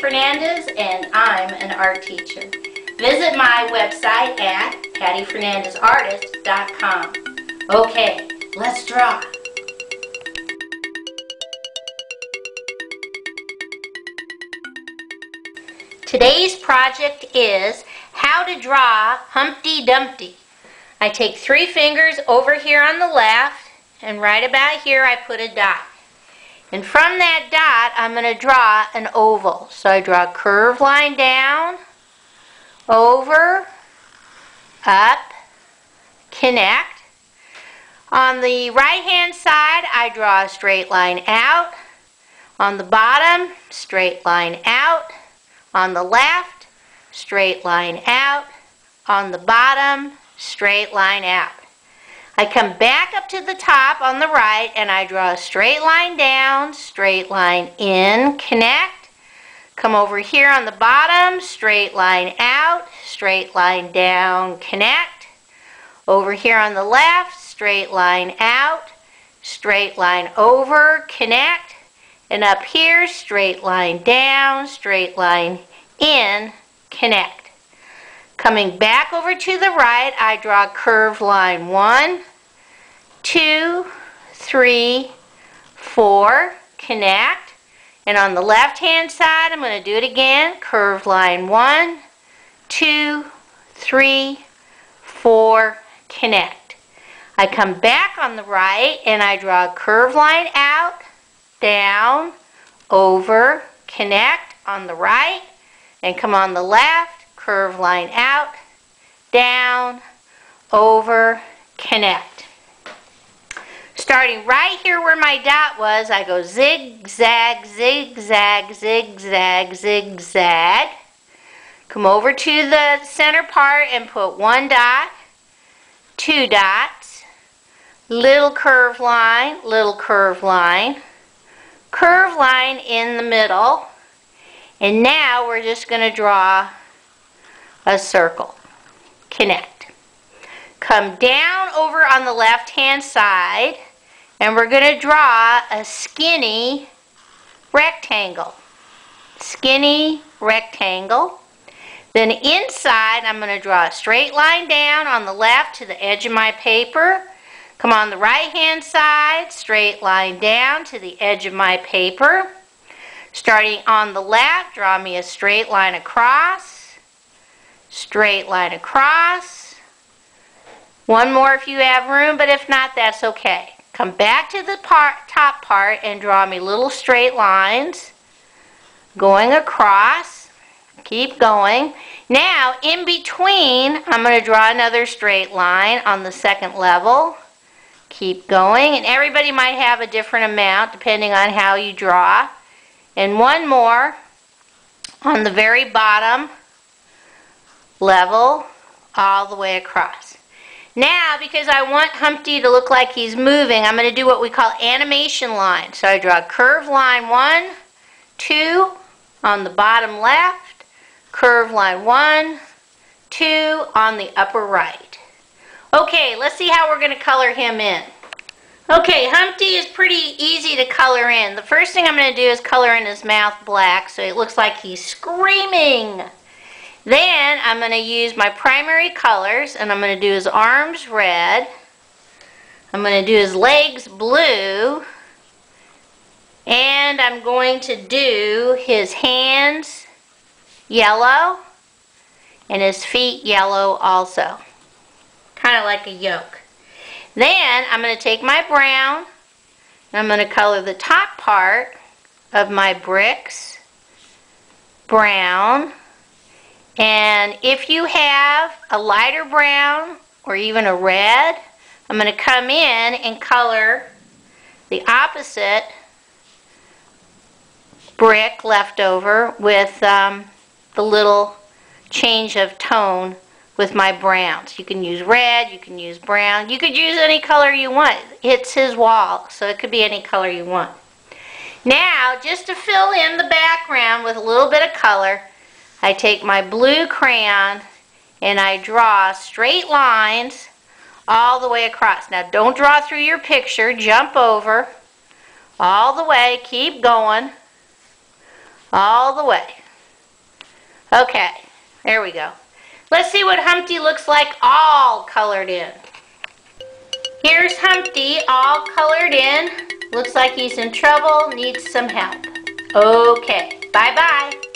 Fernandez and I'm an art teacher. Visit my website at pattyfernandezartist.com. Okay, let's draw. Today's project is how to draw Humpty Dumpty. I take three fingers over here on the left and right about here I put a dot. And from that dot I'm going to draw an oval. So I draw a curved line down, over, up, connect. On the right hand side I draw a straight line out. On the bottom, straight line out. On the left, straight line out. On the bottom, straight line out. I come back up to the top on the right and I draw a straight line down, straight line in, connect. Come over here on the bottom, straight line out, straight line down, connect. Over here on the left, straight line out, straight line over, connect. And up here, straight line down, straight line in, connect. Coming back over to the right, I draw a curved line. One, two, three, four, connect. And on the left-hand side, I'm going to do it again. Curved line. One, two, three, four, connect. I come back on the right and I draw a curved line out, down, over, connect on the right, and come on the left, curve line out, down, over, connect. Starting right here where my dot was, I go zigzag, zigzag, zigzag, zigzag. Come over to the center part and put one dot, two dots, little curve line, little curve line, curve line in the middle, and now we're just going to draw a circle. Connect. Come down over on the left hand side and we're going to draw a skinny rectangle. Skinny rectangle. Then inside I'm going to draw a straight line down on the left to the edge of my paper. Come on the right hand side, straight line down to the edge of my paper. Starting on the left, draw me a straight line across, straight line across. One more if you have room, but if not, that's okay. Come back to the part, top part and draw me little straight lines going across. Keep going. Now, in between, I'm going to draw another straight line on the second level. Keep going, and everybody might have a different amount depending on how you draw and one more on the very bottom level all the way across. Now, because I want Humpty to look like he's moving, I'm going to do what we call animation line. So I draw a curved line one, two, on the bottom left, curved line one, two, on the upper right. Okay, let's see how we're going to color him in. Okay, Humpty is pretty easy to color in. The first thing I'm going to do is color in his mouth black so it looks like he's screaming. Then I'm going to use my primary colors and I'm going to do his arms red. I'm going to do his legs blue. And I'm going to do his hands yellow and his feet yellow also. Kind of like a yolk. Then I'm going to take my brown and I'm going to color the top part of my bricks brown. And if you have a lighter brown or even a red, I'm going to come in and color the opposite brick left over with um, the little change of tone with my browns. You can use red, you can use brown, you could use any color you want. It's his wall, so it could be any color you want. Now, just to fill in the background with a little bit of color, I take my blue crayon and I draw straight lines all the way across. Now, don't draw through your picture, jump over all the way, keep going all the way. Okay, there we go. Let's see what Humpty looks like all colored in. Here's Humpty all colored in. Looks like he's in trouble, needs some help. Okay, bye-bye.